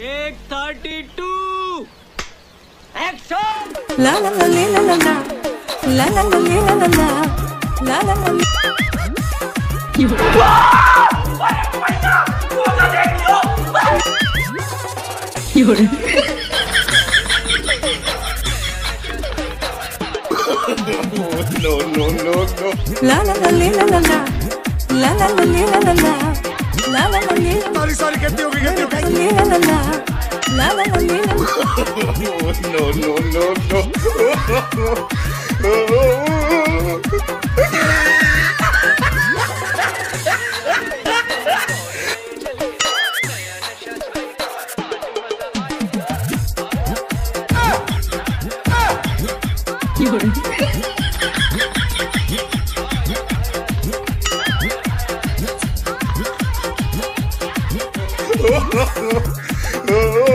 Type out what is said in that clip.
एक thirty two ला ला ला ला ला ला ला ला ला ला ला ला ला ला ला ला लीला ला ला ला ला ला लीला ला ला ला ला ला लीला सॉरी सॉरी गलती हो गई गलती हो गई no no no no You're oh, oh, oh.